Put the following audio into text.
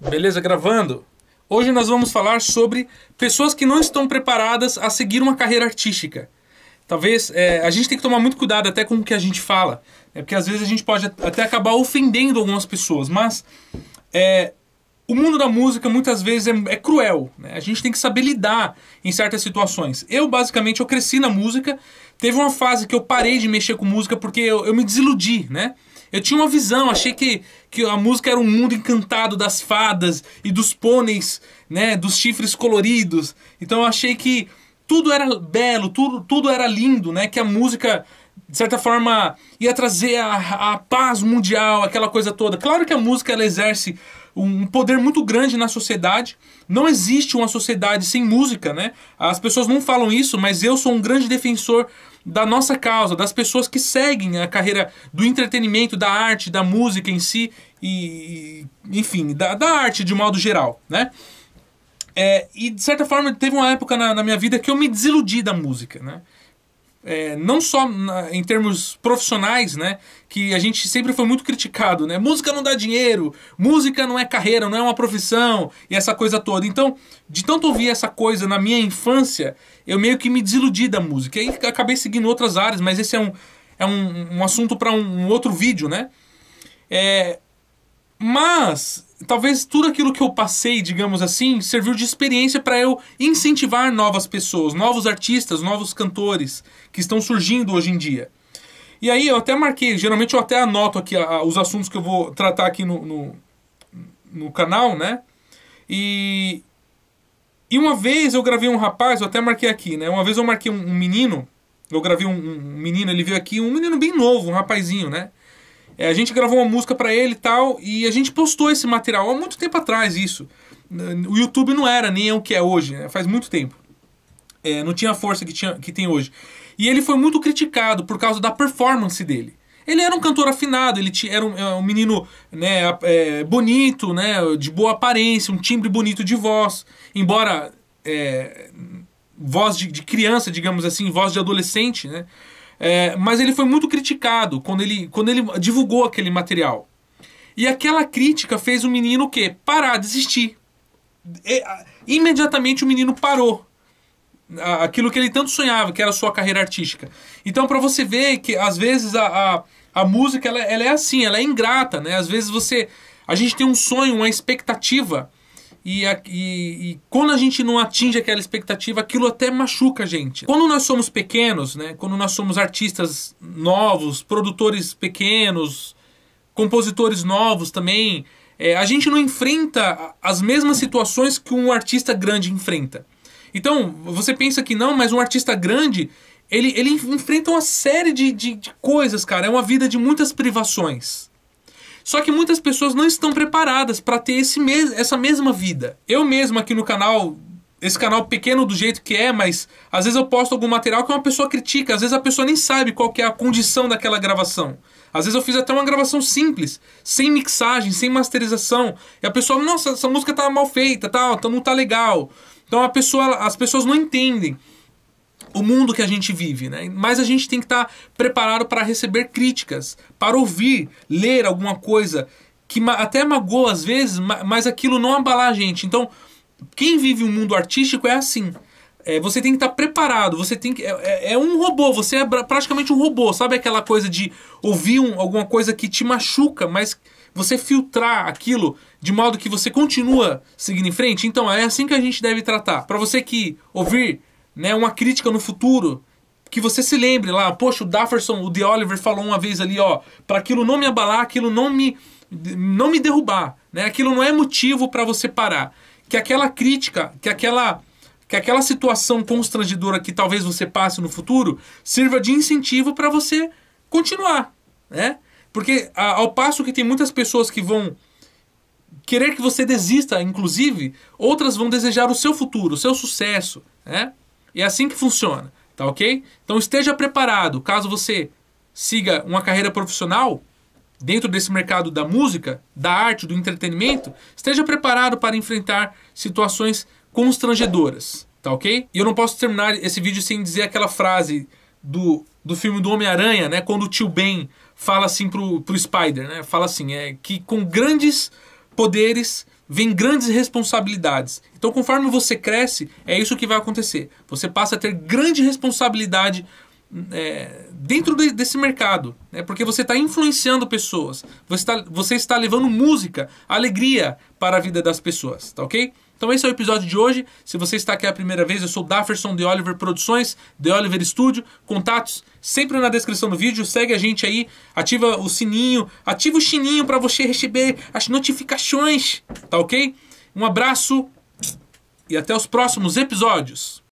Beleza, gravando? Hoje nós vamos falar sobre pessoas que não estão preparadas a seguir uma carreira artística. Talvez é, a gente tem que tomar muito cuidado até com o que a gente fala, né? porque às vezes a gente pode até acabar ofendendo algumas pessoas, mas é, o mundo da música muitas vezes é, é cruel. Né? A gente tem que saber lidar em certas situações. Eu basicamente eu cresci na música, teve uma fase que eu parei de mexer com música porque eu, eu me desiludi, né? Eu tinha uma visão, achei que, que a música era um mundo encantado das fadas e dos pôneis, né, dos chifres coloridos. Então eu achei que tudo era belo, tudo, tudo era lindo, né, que a música de certa forma ia trazer a, a paz mundial, aquela coisa toda. Claro que a música ela exerce um poder muito grande na sociedade. Não existe uma sociedade sem música, né? As pessoas não falam isso, mas eu sou um grande defensor da nossa causa, das pessoas que seguem a carreira do entretenimento, da arte, da música em si, e, enfim, da, da arte de modo geral, né? É, e de certa forma teve uma época na, na, minha vida que eu me desiludi da música, né? É, não só na, em termos profissionais, né? Que a gente sempre foi muito criticado, né? Música não dá dinheiro, música não é carreira, não é uma profissão, e essa coisa toda. Então, de tanto ouvir essa coisa na minha infância, eu meio que me desiludi da música. E aí acabei seguindo outras áreas, mas esse é um, é um, um assunto para um, um, outro vídeo, né? É, mas talvez tudo aquilo que eu passei, digamos assim, serviu de experiência para eu incentivar novas pessoas, novos artistas, novos cantores que estão surgindo hoje em dia. E aí eu até marquei, geralmente eu até anoto aqui a, a, os assuntos que eu vou tratar aqui no, no, no canal, né? E, e uma vez eu gravei um rapaz, eu até marquei aqui, né? Uma vez eu marquei um, um menino, eu gravei um, um, menino, ele veio aqui, um menino bem novo, um rapazinho, né? É, a gente gravou uma música para ele e tal, e a gente postou esse material há muito tempo atrás, isso. O YouTube não era nem o que é hoje, né? faz muito tempo. É, não tinha a força que, tinha, que tem hoje. E ele foi muito criticado por causa da performance dele. Ele era um cantor afinado, ele era um, é, um menino né, é, bonito, né, de boa aparência, um timbre bonito de voz. Embora é, voz de, de, criança, digamos assim, voz de adolescente, né? É, mas ele foi muito criticado quando ele, quando ele divulgou aquele material. E aquela crítica fez o menino o quê? Parar, desistir. E, imediatamente o menino parou aquilo que ele tanto sonhava, que era a sua carreira artística. Então, para você ver que às vezes a, a, a música ela, ela, é assim, ela é ingrata, né? Às vezes você. A gente tem um sonho, uma expectativa. E, e, e, quando a gente não atinge aquela expectativa, aquilo até machuca a gente. Quando nós somos pequenos, né? Quando nós somos artistas novos, produtores pequenos, compositores novos também, é, a gente não enfrenta as mesmas situações que um artista grande enfrenta. Então, você pensa que não, mas um artista grande, ele, ele enfrenta uma série de, de, de coisas, cara. É uma vida de muitas privações. Só que muitas pessoas não estão preparadas para ter esse mes essa mesma vida. Eu mesmo aqui no canal, esse canal pequeno do jeito que é, mas às vezes eu posto algum material que uma pessoa critica, às vezes a pessoa nem sabe qual é a condição daquela gravação. Às vezes eu fiz até uma gravação simples, sem mixagem, sem masterização, e a pessoa, nossa, essa música tá mal feita, tal, tá, não tá legal. Então a pessoa, as pessoas não entendem o mundo que a gente vive, né? Mas a gente tem que estar tá preparado para receber críticas, para ouvir, ler alguma coisa que até magoa às vezes, mas aquilo não abalar a gente. Então, quem vive um mundo artístico é assim. É, você tem que estar tá preparado, você tem que. É, é, é, um robô, você é praticamente um robô. Sabe aquela coisa de ouvir um, alguma coisa que te machuca, mas você filtrar aquilo de modo que você continua seguindo em frente. Então é assim que a gente deve tratar. Para você que ouvir né, uma crítica no futuro, que você se lembre lá, poxa, o Dafferson, o The Oliver falou uma vez ali, ó, para aquilo não me abalar, aquilo não me não me derrubar, né? Aquilo não é motivo para você parar. Que aquela crítica, que aquela que aquela situação constrangedora que talvez você passe no futuro sirva de incentivo para você continuar, né? Porque ao passo que tem muitas pessoas que vão querer que você desista, inclusive, outras vão desejar o seu futuro, o seu sucesso, né? É assim que funciona, tá ok? Então esteja preparado, caso você siga uma carreira profissional dentro desse mercado da música, da arte, do entretenimento, esteja preparado para enfrentar situações constrangedoras, tá ok? E eu não posso terminar esse vídeo sem dizer aquela frase do, do filme do Homem-Aranha, né? Quando o tio Ben fala assim pro, pro Spider, né? Fala assim, é que com grandes poderes vem grandes responsabilidades. Então, conforme você cresce, é isso que vai acontecer. Você passa a ter grande responsabilidade é, dentro de, desse mercado, né? porque você está influenciando pessoas, você, tá, você está levando música, alegria para a vida das pessoas, tá ok? Então esse é o episódio de hoje. Se você está aqui a primeira vez, eu sou Dafferson de Oliver Produções, de Oliver Studio. Contatos sempre na descrição do vídeo. Segue a gente aí, ativa o sininho, ativa o sininho para você receber as notificações, tá ok? Um abraço e até os próximos episódios.